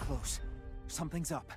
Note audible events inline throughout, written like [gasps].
close. Something's up.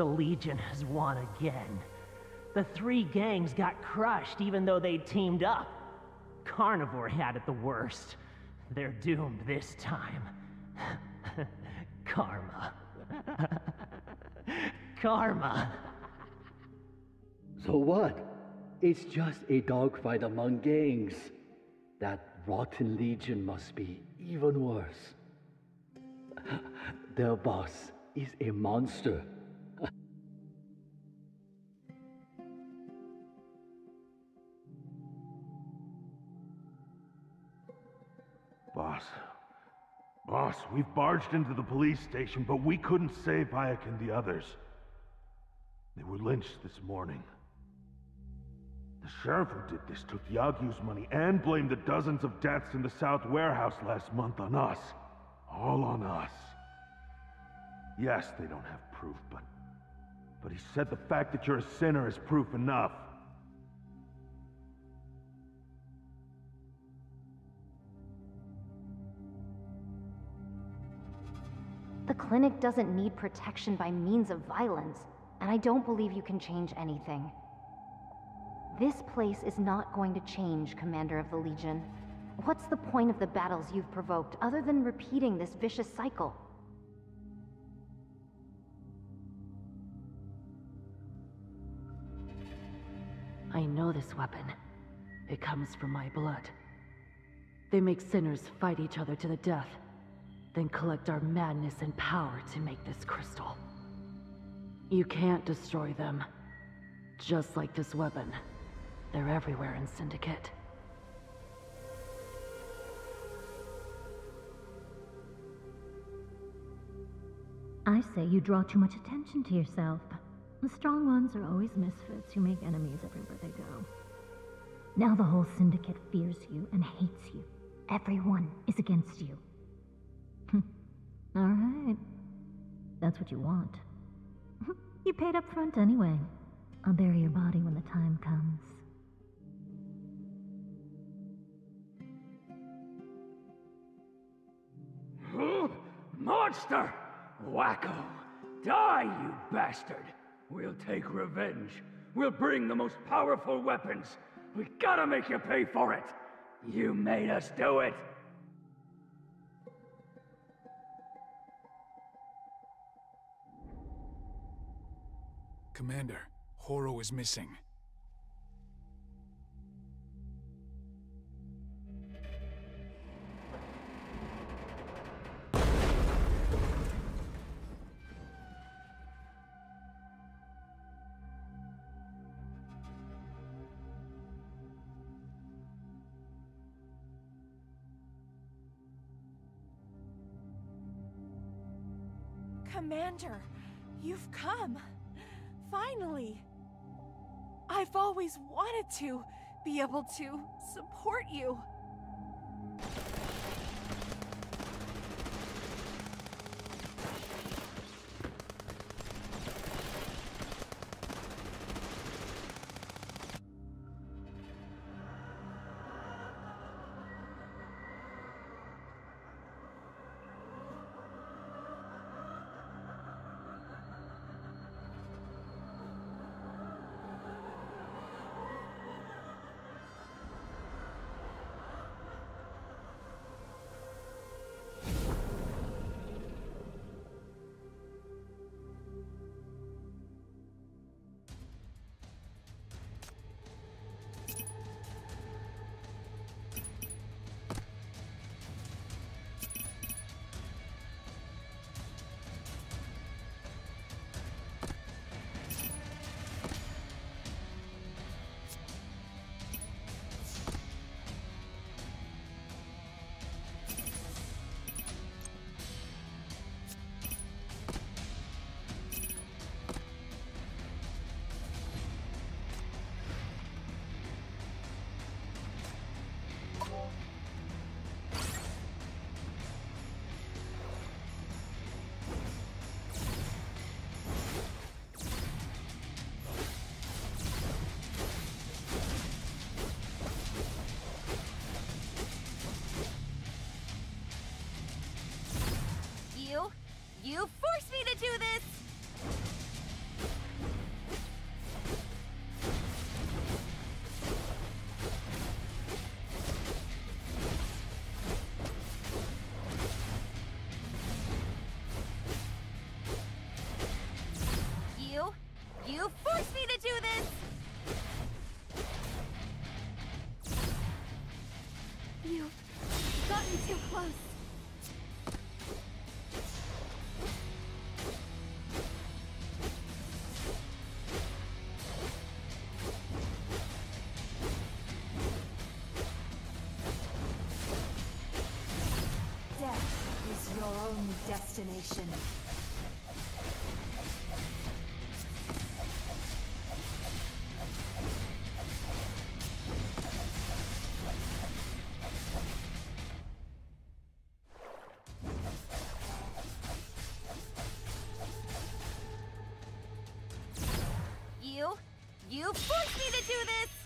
The Legion has won again. The three gangs got crushed even though they teamed up. Carnivore had it the worst. They're doomed this time. [laughs] Karma. [laughs] Karma. So what? It's just a dogfight among gangs. That rotten legion must be even worse. Their boss is a monster. We've barged into the police station, but we couldn't save Bayek and the others. They were lynched this morning. The sheriff who did this took Yagyu's money and blamed the dozens of deaths in the South warehouse last month on us. All on us. Yes, they don't have proof, but... But he said the fact that you're a sinner is proof enough. Clinic doesn't need protection by means of violence, and I don't believe you can change anything. This place is not going to change, Commander of the Legion. What's the point of the battles you've provoked, other than repeating this vicious cycle? I know this weapon. It comes from my blood. They make sinners fight each other to the death, then collect our madness and power to make this crystal. You can't destroy them. Just like this weapon. They're everywhere in Syndicate. I say you draw too much attention to yourself. The strong ones are always misfits who make enemies everywhere they go. Now the whole syndicate fears you and hates you. Everyone is against you. All right. That's what you want. [laughs] you paid up front anyway. I'll bury your body when the time comes. [gasps] Monster! Wacko! Die, you bastard! We'll take revenge. We'll bring the most powerful weapons. We gotta make you pay for it! You made us do it! Commander, Horo is missing. Commander, you've come. Finally. I've always wanted to be able to support you. Destination. You, you forced me to do this!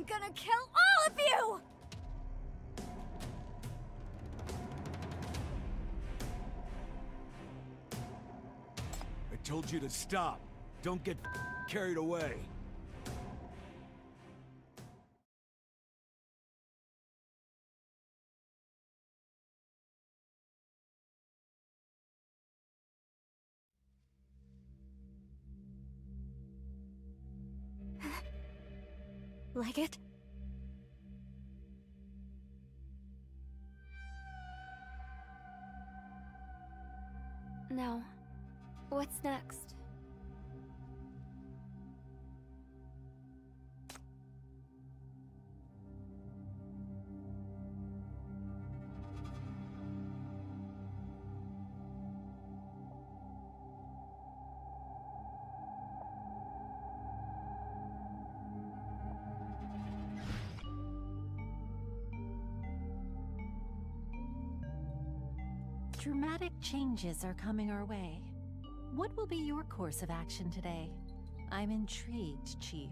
I'm gonna kill all of you! I told you to stop. Don't get carried away. Like it? Now, what's next? Dramatic changes are coming our way. What will be your course of action today? I'm intrigued, Chief.